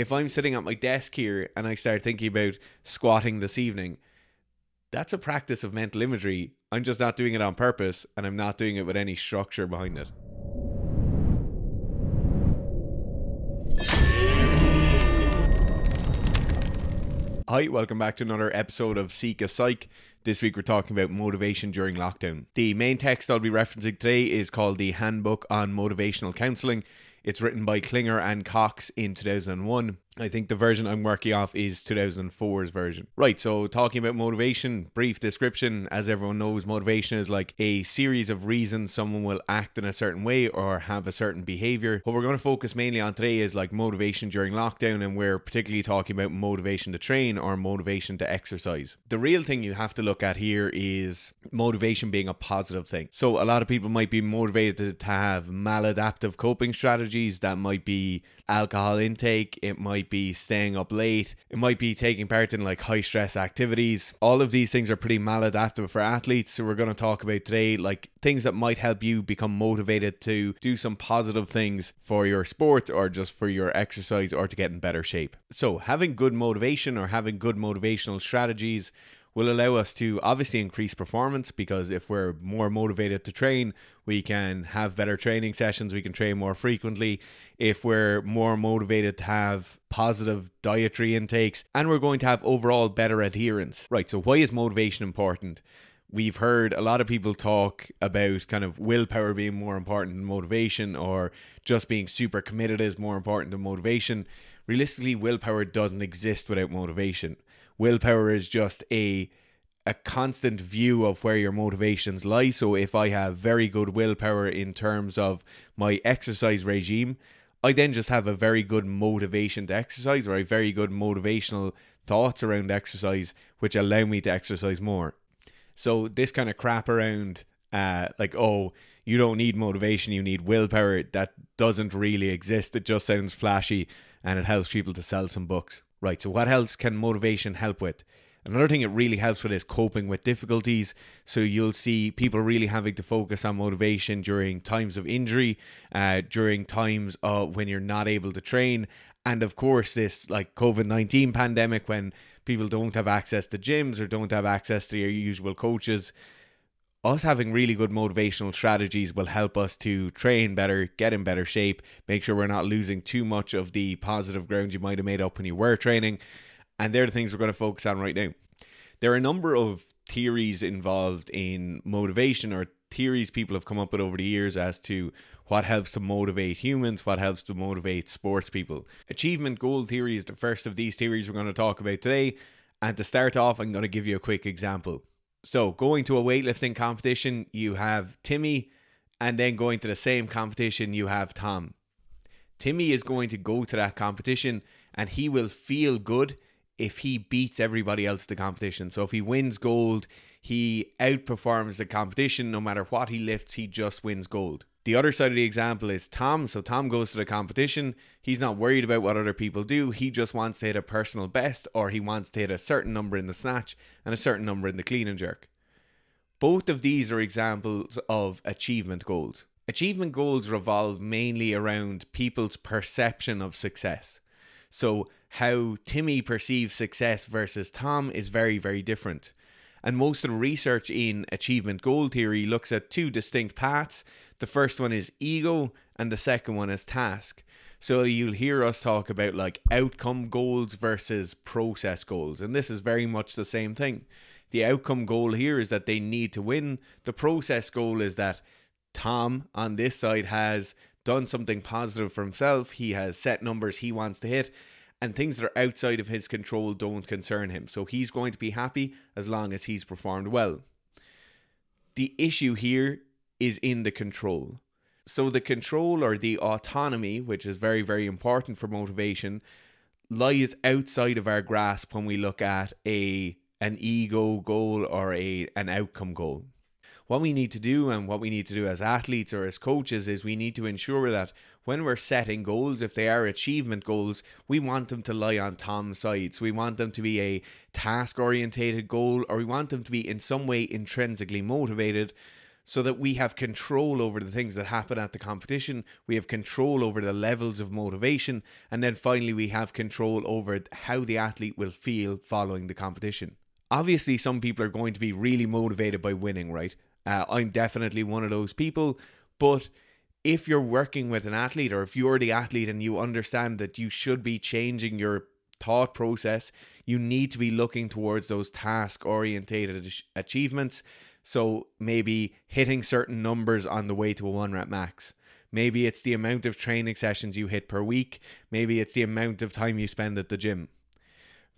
if I'm sitting at my desk here and I start thinking about squatting this evening, that's a practice of mental imagery. I'm just not doing it on purpose and I'm not doing it with any structure behind it. Hi, welcome back to another episode of Sika Psych. This week we're talking about motivation during lockdown. The main text I'll be referencing today is called the Handbook on Motivational Counseling. It's written by Klinger and Cox in 2001. I think the version I'm working off is 2004's version. Right, so talking about motivation, brief description. As everyone knows, motivation is like a series of reasons someone will act in a certain way or have a certain behavior. What we're going to focus mainly on today is like motivation during lockdown, and we're particularly talking about motivation to train or motivation to exercise. The real thing you have to look at here is motivation being a positive thing. So, a lot of people might be motivated to have maladaptive coping strategies that might be alcohol intake, it might be staying up late, it might be taking part in like high stress activities. All of these things are pretty maladaptive for athletes. So we're going to talk about today like things that might help you become motivated to do some positive things for your sport or just for your exercise or to get in better shape. So having good motivation or having good motivational strategies will allow us to obviously increase performance because if we're more motivated to train, we can have better training sessions, we can train more frequently. If we're more motivated to have positive dietary intakes, and we're going to have overall better adherence. Right, so why is motivation important? We've heard a lot of people talk about kind of willpower being more important than motivation, or just being super committed is more important than motivation. Realistically, willpower doesn't exist without motivation willpower is just a a constant view of where your motivations lie. So if I have very good willpower in terms of my exercise regime, I then just have a very good motivation to exercise or a very good motivational thoughts around exercise which allow me to exercise more. So this kind of crap around uh like oh you don't need motivation you need willpower that doesn't really exist it just sounds flashy and it helps people to sell some books Right, so what else can motivation help with? Another thing it really helps with is coping with difficulties. So you'll see people really having to focus on motivation during times of injury, uh, during times of when you're not able to train, and of course this like COVID nineteen pandemic when people don't have access to gyms or don't have access to your usual coaches us having really good motivational strategies will help us to train better, get in better shape, make sure we're not losing too much of the positive ground you might have made up when you were training. And they're the things we're going to focus on right now. There are a number of theories involved in motivation or theories people have come up with over the years as to what helps to motivate humans, what helps to motivate sports people. Achievement goal theory is the first of these theories we're going to talk about today. And to start off, I'm going to give you a quick example. So going to a weightlifting competition, you have Timmy, and then going to the same competition, you have Tom. Timmy is going to go to that competition and he will feel good if he beats everybody else the competition. So if he wins gold, he outperforms the competition no matter what he lifts, he just wins gold. The other side of the example is Tom. So Tom goes to the competition. He's not worried about what other people do. He just wants to hit a personal best or he wants to hit a certain number in the snatch and a certain number in the clean and jerk. Both of these are examples of achievement goals. Achievement goals revolve mainly around people's perception of success. So, how Timmy perceives success versus Tom is very, very different. And most of the research in achievement goal theory looks at two distinct paths. The first one is ego, and the second one is task. So you'll hear us talk about like outcome goals versus process goals. And this is very much the same thing. The outcome goal here is that they need to win. The process goal is that Tom on this side has done something positive for himself. He has set numbers he wants to hit and things that are outside of his control don't concern him. So he's going to be happy as long as he's performed well. The issue here is in the control. So the control or the autonomy, which is very, very important for motivation, lies outside of our grasp when we look at a an ego goal or a an outcome goal what we need to do and what we need to do as athletes or as coaches is we need to ensure that when we're setting goals, if they are achievement goals, we want them to lie on Tom's sides. We want them to be a task orientated goal or we want them to be in some way intrinsically motivated so that we have control over the things that happen at the competition, we have control over the levels of motivation, and then finally we have control over how the athlete will feel following the competition. Obviously, some people are going to be really motivated by winning, right? Uh, I'm definitely one of those people, but if you're working with an athlete or if you're the athlete and you understand that you should be changing your thought process, you need to be looking towards those task orientated achievements. So maybe hitting certain numbers on the way to a one rep max. Maybe it's the amount of training sessions you hit per week. Maybe it's the amount of time you spend at the gym.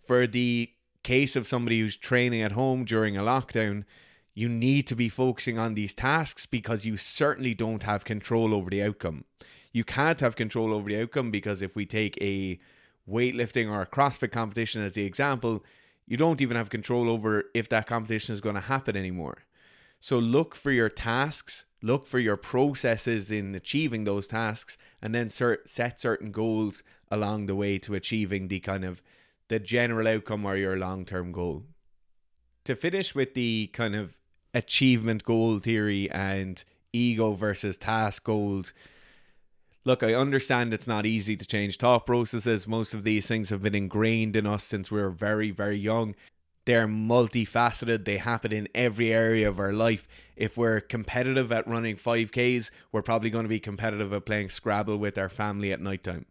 For the case of somebody who's training at home during a lockdown, you need to be focusing on these tasks because you certainly don't have control over the outcome. You can't have control over the outcome because if we take a weightlifting or a CrossFit competition as the example, you don't even have control over if that competition is going to happen anymore. So look for your tasks, look for your processes in achieving those tasks, and then set certain goals along the way to achieving the kind of the general outcome or your long term goal. To finish with the kind of achievement goal theory and ego versus task goals. Look, I understand it's not easy to change thought processes. Most of these things have been ingrained in us since we were very, very young. They're multifaceted, they happen in every area of our life. If we're competitive at running 5Ks, we're probably going to be competitive at playing Scrabble with our family at nighttime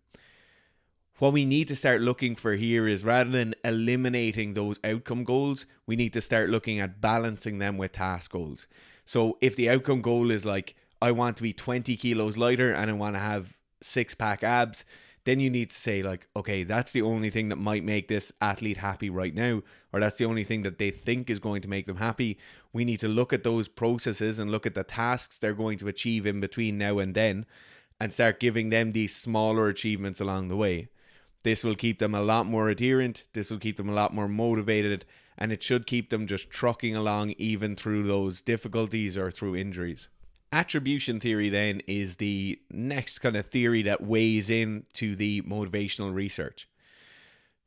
what we need to start looking for here is rather than eliminating those outcome goals, we need to start looking at balancing them with task goals. So if the outcome goal is like, I want to be 20 kilos lighter and I want to have six pack abs, then you need to say, like, okay, that's the only thing that might make this athlete happy right now, or that's the only thing that they think is going to make them happy. We need to look at those processes and look at the tasks they're going to achieve in between now and then and start giving them these smaller achievements along the way. This will keep them a lot more adherent. This will keep them a lot more motivated. And it should keep them just trucking along even through those difficulties or through injuries. Attribution theory then is the next kind of theory that weighs in to the motivational research.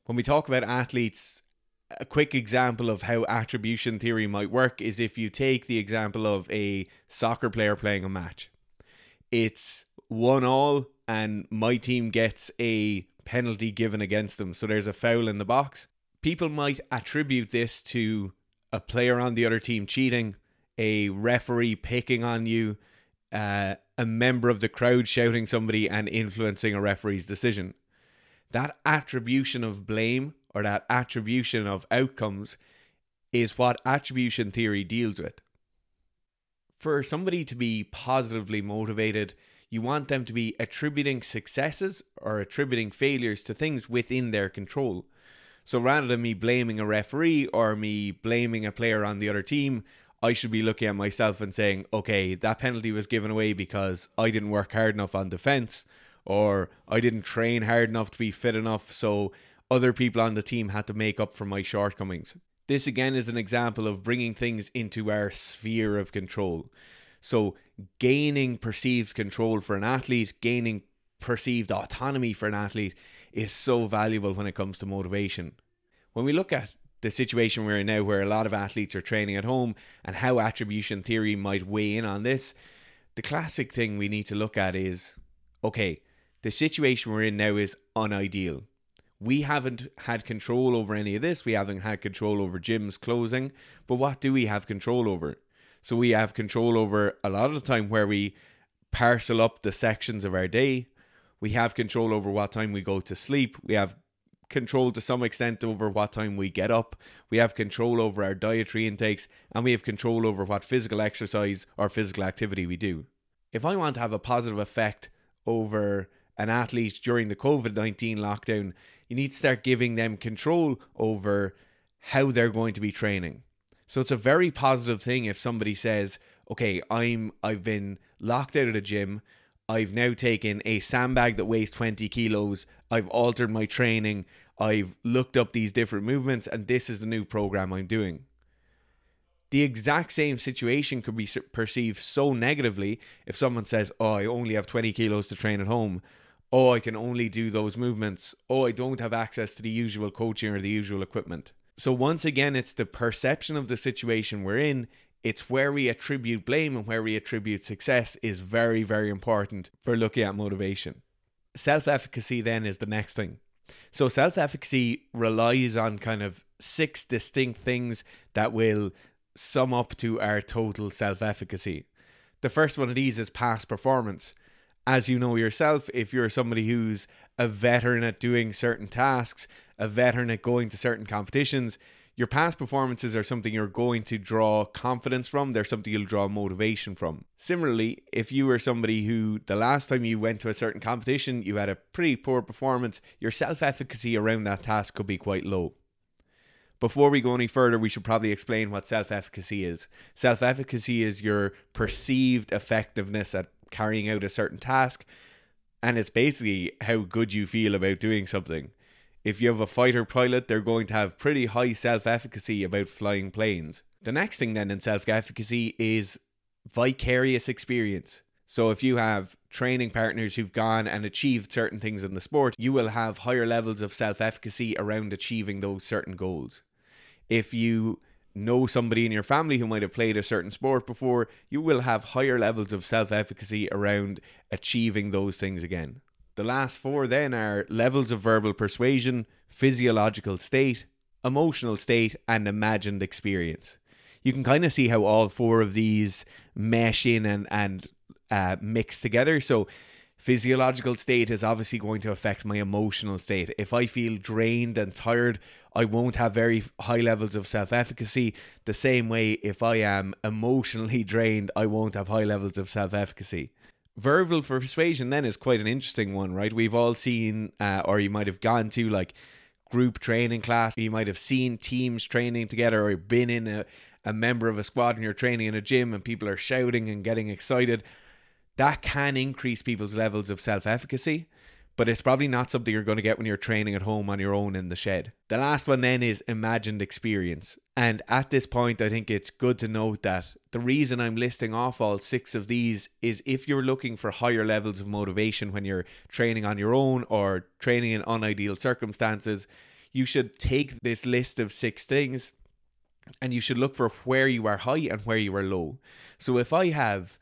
When we talk about athletes, a quick example of how attribution theory might work is if you take the example of a soccer player playing a match. It's one all, and my team gets a penalty given against them. So there's a foul in the box. People might attribute this to a player on the other team cheating, a referee picking on you, uh, a member of the crowd shouting somebody and influencing a referee's decision. That attribution of blame or that attribution of outcomes is what attribution theory deals with. For somebody to be positively motivated, you want them to be attributing successes or attributing failures to things within their control. So rather than me blaming a referee or me blaming a player on the other team, I should be looking at myself and saying, okay, that penalty was given away because I didn't work hard enough on defense or I didn't train hard enough to be fit enough. So other people on the team had to make up for my shortcomings. This again is an example of bringing things into our sphere of control. So, gaining perceived control for an athlete, gaining perceived autonomy for an athlete is so valuable when it comes to motivation. When we look at the situation we're in now, where a lot of athletes are training at home, and how attribution theory might weigh in on this, the classic thing we need to look at is okay, the situation we're in now is unideal. We haven't had control over any of this. We haven't had control over gyms closing. But what do we have control over? So we have control over a lot of the time where we parcel up the sections of our day. We have control over what time we go to sleep. We have control to some extent over what time we get up. We have control over our dietary intakes and we have control over what physical exercise or physical activity we do. If I want to have a positive effect over an athlete during the COVID 19 lockdown, you need to start giving them control over how they're going to be training. So it's a very positive thing if somebody says, "Okay, I'm I've been locked out of the gym. I've now taken a sandbag that weighs 20 kilos. I've altered my training. I've looked up these different movements and this is the new program I'm doing." The exact same situation could be perceived so negatively if someone says, "Oh, I only have 20 kilos to train at home." Oh, I can only do those movements. Oh, I don't have access to the usual coaching or the usual equipment. So once again, it's the perception of the situation we're in it's where we attribute blame and where we attribute success is very, very important for looking at motivation. Self efficacy then is the next thing. So, self efficacy relies on kind of six distinct things that will sum up to our total self efficacy. The first one of these is past performance. As you know yourself, if you're somebody who's a veteran at doing certain tasks, a veteran at going to certain competitions, your past performances are something you're going to draw confidence from. They're something you'll draw motivation from. Similarly, if you were somebody who the last time you went to a certain competition, you had a pretty poor performance, your self efficacy around that task could be quite low. Before we go any further, we should probably explain what self efficacy is. Self efficacy is your perceived effectiveness at carrying out a certain task, and it's basically how good you feel about doing something if you have a fighter pilot, they're going to have pretty high self efficacy about flying planes. The next thing then in self efficacy is vicarious experience. So if you have training partners who've gone and achieved certain things in the sport, you will have higher levels of self efficacy around achieving those certain goals. If you know somebody in your family who might have played a certain sport before, you will have higher levels of self efficacy around achieving those things again. The last four then are levels of verbal persuasion, physiological state, emotional state, and imagined experience. You can kind of see how all four of these mesh in and, and uh, mix together. So, physiological state is obviously going to affect my emotional state. If I feel drained and tired, I won't have very high levels of self efficacy. The same way, if I am emotionally drained, I won't have high levels of self efficacy verbal persuasion then is quite an interesting one, right? We've all seen, uh, or you might have gone to like group training class. You might have seen teams training together, or been in a, a member of a squad and you're training in a gym and people are shouting and getting excited. That can increase people's levels of self efficacy but it's probably not something you're going to get when you're training at home on your own in the shed. The last one then is imagined experience. And at this point, I think it's good to note that the reason I'm listing off all six of these is if you're looking for higher levels of motivation when you're training on your own or training in unideal circumstances, you should take this list of six things and you should look for where you are high and where you are low. So if I have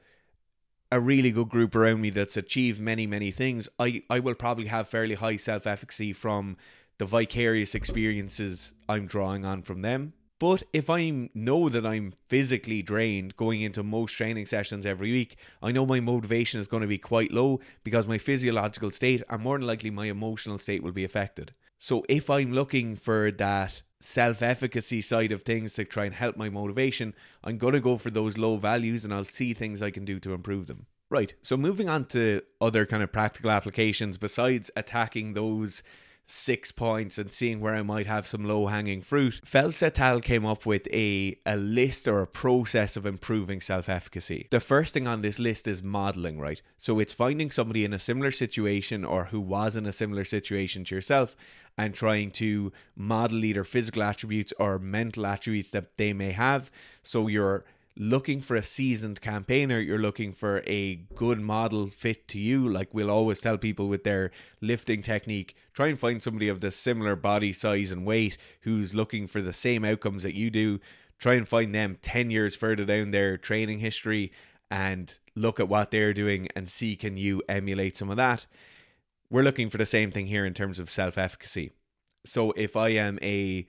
a really good group around me that's achieved many, many things, I, I will probably have fairly high self efficacy from the vicarious experiences I'm drawing on from them. But if I know that I'm physically drained going into most training sessions every week, I know my motivation is going to be quite low because my physiological state and more than likely my emotional state will be affected. So if I'm looking for that self efficacy side of things to try and help my motivation, I'm going to go for those low values and I'll see things I can do to improve them. Right, so moving on to other kind of practical applications besides attacking those six points and seeing where I might have some low hanging fruit, Feltz et al. came up with a, a list or a process of improving self efficacy. The first thing on this list is modeling, right? So it's finding somebody in a similar situation or who was in a similar situation to yourself and trying to model either physical attributes or mental attributes that they may have. So you're looking for a seasoned campaigner, you're looking for a good model fit to you. Like we'll always tell people with their lifting technique, try and find somebody of the similar body size and weight who's looking for the same outcomes that you do. Try and find them 10 years further down their training history and look at what they're doing and see can you emulate some of that. We're looking for the same thing here in terms of self efficacy. So if I am a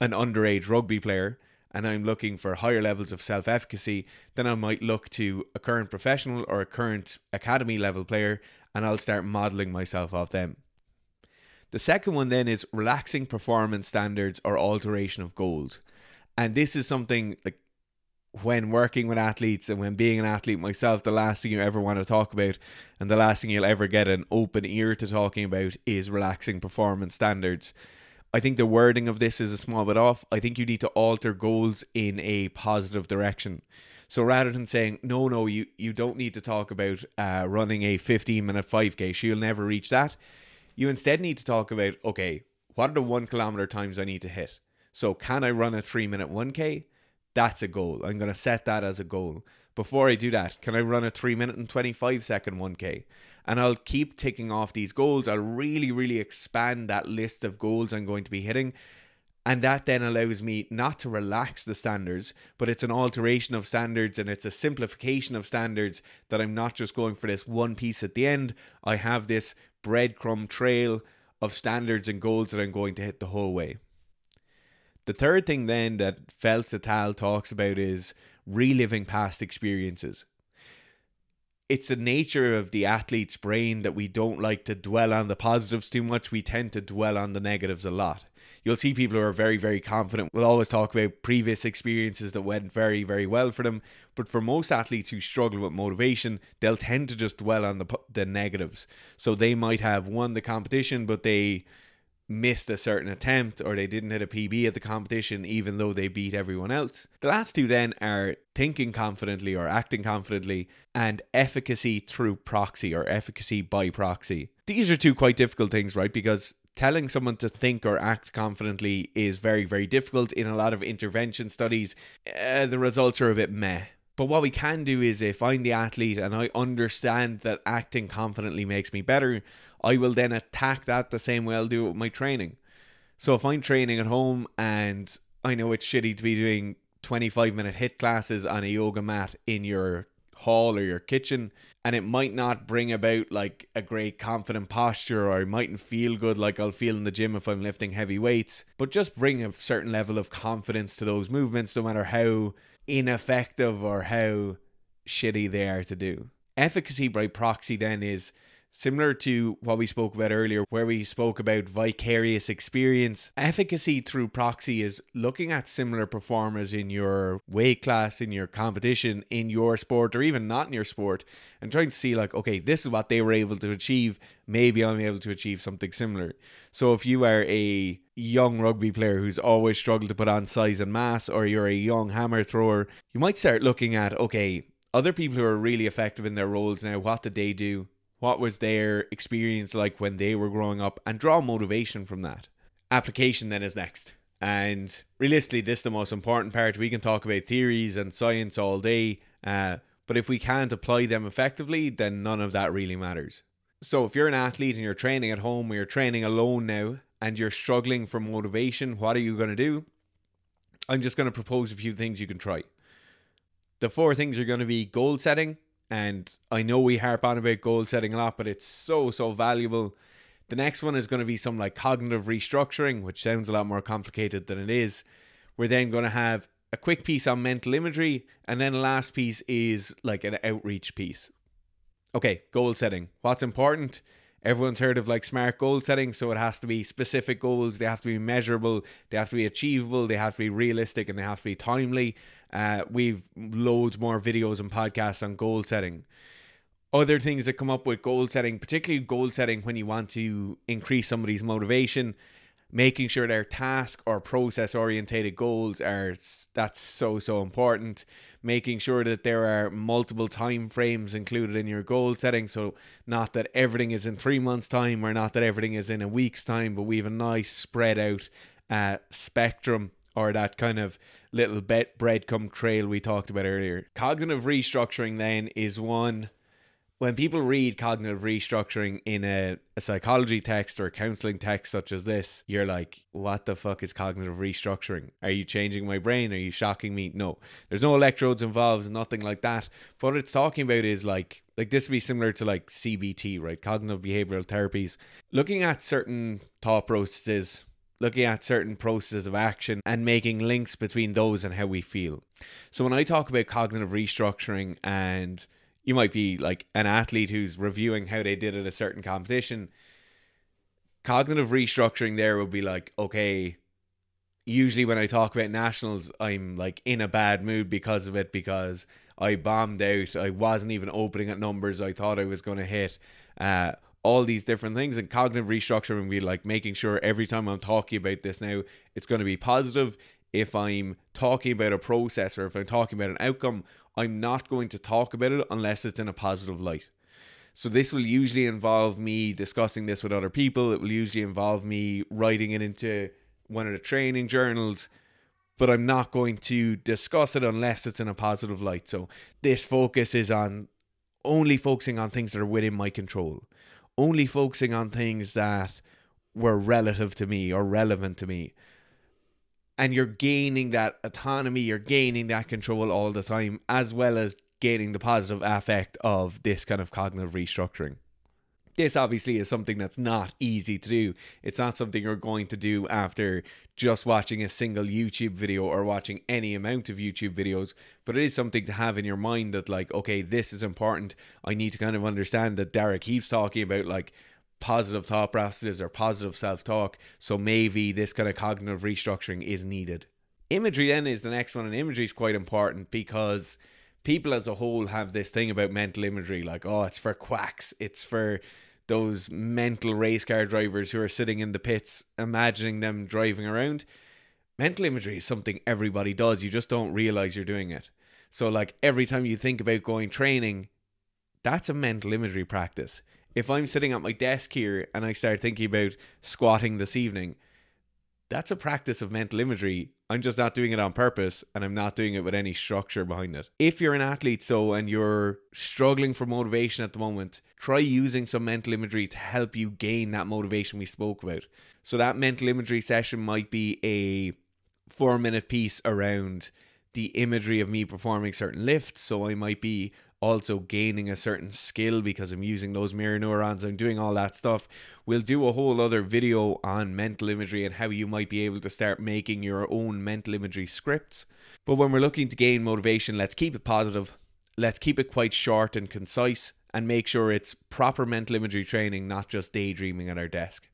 an underage rugby player, and I'm looking for higher levels of self efficacy, then I might look to a current professional or a current academy level player and I'll start modeling myself off them. The second one then is relaxing performance standards or alteration of goals. And this is something like when working with athletes and when being an athlete myself, the last thing you ever want to talk about and the last thing you'll ever get an open ear to talking about is relaxing performance standards. I think the wording of this is a small bit off. I think you need to alter goals in a positive direction. So rather than saying, no, no, you, you don't need to talk about uh, running a 15 minute 5K, so you'll never reach that. You instead need to talk about, okay, what are the one kilometer times I need to hit? So can I run a three minute 1K? That's a goal. I'm going to set that as a goal. Before I do that, can I run a three minute and 25 second 1K? and I'll keep ticking off these goals. I'll really, really expand that list of goals I'm going to be hitting. And that then allows me not to relax the standards, but it's an alteration of standards and it's a simplification of standards that I'm not just going for this one piece at the end. I have this breadcrumb trail of standards and goals that I'm going to hit the whole way. The third thing then that Feltz et al. talks about is reliving past experiences. It's the nature of the athlete's brain that we don't like to dwell on the positives too much. We tend to dwell on the negatives a lot you'll see people who are very, very confident will always talk about previous experiences that went very, very well for them. But for most athletes who struggle with motivation, they'll tend to just dwell on the, the negatives. So they might have won the competition, but they missed a certain attempt or they didn't hit a PB at the competition even though they beat everyone else. The last two then are thinking confidently or acting confidently and efficacy through proxy or efficacy by proxy. These are two quite difficult things, right? Because telling someone to think or act confidently is very, very difficult. In a lot of intervention studies, uh, the results are a bit meh. But what we can do is if I'm the athlete and I understand that acting confidently makes me better, I will then attack that the same way I'll do it with my training. So if I'm training at home and I know it's shitty to be doing 25 minute HIIT classes on a yoga mat in your hall or your kitchen and it might not bring about like a great confident posture or I mightn't feel good like I'll feel in the gym if I'm lifting heavy weights but just bring a certain level of confidence to those movements no matter how ineffective or how shitty they are to do efficacy by proxy then is Similar to what we spoke about earlier, where we spoke about vicarious experience, efficacy through proxy is looking at similar performers in your weight class, in your competition, in your sport, or even not in your sport, and trying to see, like, okay, this is what they were able to achieve. Maybe I'm able to achieve something similar. So if you are a young rugby player who's always struggled to put on size and mass, or you're a young hammer thrower, you might start looking at, okay, other people who are really effective in their roles now, what did they do? What was their experience like when they were growing up and draw motivation from that. Application then is next. And realistically, this is the most important part. We can talk about theories and science all day, uh, but if we can't apply them effectively, then none of that really matters. So, if you're an athlete and you're training at home or you're training alone now and you're struggling for motivation, what are you going to do? I'm just going to propose a few things you can try. The four things are going to be goal setting, and I know we harp on about goal setting a lot, but it's so, so valuable. The next one is going to be some like cognitive restructuring, which sounds a lot more complicated than it is. We're then going to have a quick piece on mental imagery, and then the last piece is like an outreach piece. Okay, goal setting. What's important? Everyone's heard of like smart goal setting, so it has to be specific goals, they have to be measurable, they have to be achievable, they have to be realistic, and they have to be timely. Uh, we've loads more videos and podcasts on goal setting. Other things that come up with goal setting, particularly goal setting when you want to increase somebody's motivation, making sure their task or process orientated goals are that's so so important making sure that there are multiple time frames included in your goal setting so not that everything is in 3 months time or not that everything is in a week's time but we have a nice spread out uh, spectrum or that kind of little bit breadcrumb trail we talked about earlier. Cognitive restructuring then is one when people read cognitive restructuring in a, a psychology text or a counseling text such as this, you're like, what the fuck is cognitive restructuring? Are you changing my brain? Are you shocking me? No. There's no electrodes involved, nothing like that. But what it's talking about is like like this would be similar to like CBT, right? Cognitive behavioral therapies. Looking at certain thought processes looking at certain processes of action and making links between those and how we feel. So when I talk about cognitive restructuring and you might be like an athlete who's reviewing how they did at a certain competition, cognitive restructuring there would be like, okay, usually when I talk about nationals, I'm like in a bad mood because of it because I bombed out. I wasn't even opening at numbers I thought I was going to hit. Uh, all these different things and cognitive restructuring would be like making sure every time I'm talking about this now it's going to be positive if I'm talking about a process or if I'm talking about an outcome I'm not going to talk about it unless it's in a positive light. So this will usually involve me discussing this with other people. It will usually involve me writing it into one of the training journals but I'm not going to discuss it unless it's in a positive light. So this focus is on only focusing on things that are within my control. Only focusing on things that were relative to me or relevant to me. And you're gaining that autonomy, you're gaining that control all the time, as well as gaining the positive effect of this kind of cognitive restructuring. This obviously is something that's not easy to do. It's not something you're going to do after just watching a single YouTube video or watching any amount of YouTube videos, but it is something to have in your mind that, like, okay, this is important. I need to kind of understand that Derek keeps talking about, like, positive thought processes or positive self talk. So maybe this kind of cognitive restructuring is needed. Imagery then is the next one, and imagery is quite important because people as a whole have this thing about mental imagery like, oh, it's for quacks, it's for those mental race car drivers who are sitting in the pits imagining them driving around. Mental imagery is something everybody does, you just don't realize you're doing it. So, like, every time you think about going training, that's a mental imagery practice. If I'm sitting at my desk here and I start thinking about squatting this evening, that's a practice of mental imagery. I'm just not doing it on purpose and I'm not doing it with any structure behind it. If you're an athlete, so and you're struggling for motivation at the moment, try using some mental imagery to help you gain that motivation we spoke about. So, that mental imagery session might be a four minute piece around the imagery of me performing certain lifts. So, I might be also gaining a certain skill because I'm using those mirror neurons, I'm doing all that stuff. We'll do a whole other video on mental imagery and how you might be able to start making your own mental imagery scripts. But when we're looking to gain motivation, let's keep it positive. Let's keep it quite short and concise and make sure it's proper mental imagery training, not just daydreaming at our desk.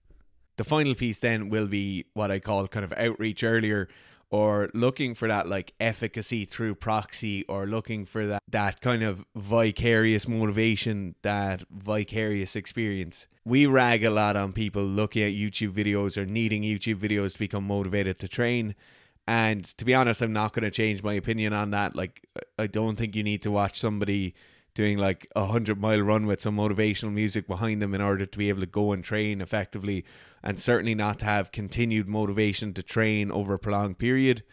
The final piece then will be what I call kind of outreach earlier or looking for that like efficacy through proxy or looking for that that kind of vicarious motivation that vicarious experience. We rag a lot on people looking at youtube videos or needing youtube videos to become motivated to train. And to be honest i'm not going to change my opinion on that. Like i don't think you need to watch somebody doing like a hundred mile run with some motivational music behind them in order to be able to go and train effectively and certainly not to have continued motivation to train over a prolonged period.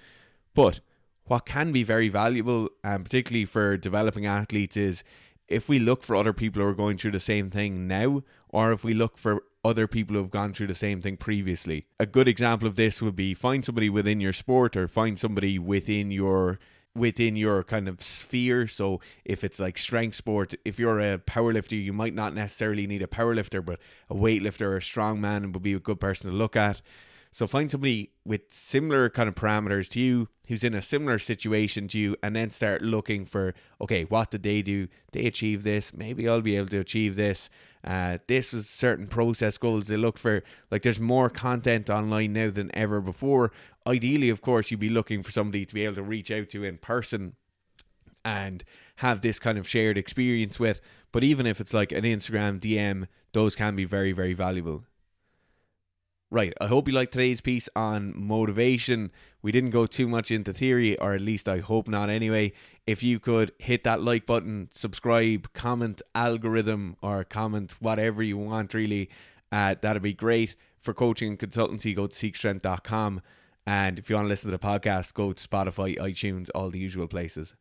But what can be very valuable, and particularly for developing athletes, is if we look for other people who are going through the same thing now, or if we look for other people who have gone through the same thing previously. A good example of this would be find somebody within your sport or find somebody within your within your kind of sphere. So if it's like strength sport, if you're a powerlifter, you might not necessarily need a powerlifter, but a weightlifter or a strongman would be a good person to look at. So find somebody with similar kind of parameters to you, who's in a similar situation to you, and then start looking for okay, what did they do? They achieve this. Maybe I'll be able to achieve this. Uh, this was certain process goals they look for. Like there's more content online now than ever before. Ideally, of course, you'd be looking for somebody to be able to reach out to in person and have this kind of shared experience with. But even if it's like an Instagram DM, those can be very, very valuable. Right, I hope you liked today's piece on motivation. We didn't go too much into theory, or at least I hope not anyway. If you could hit that like button, subscribe, comment algorithm, or comment whatever you want, really, uh, that'd be great. For coaching and consultancy, go to sikastrength.com. And if you want to listen to the podcast, go to Spotify, iTunes, all the usual places.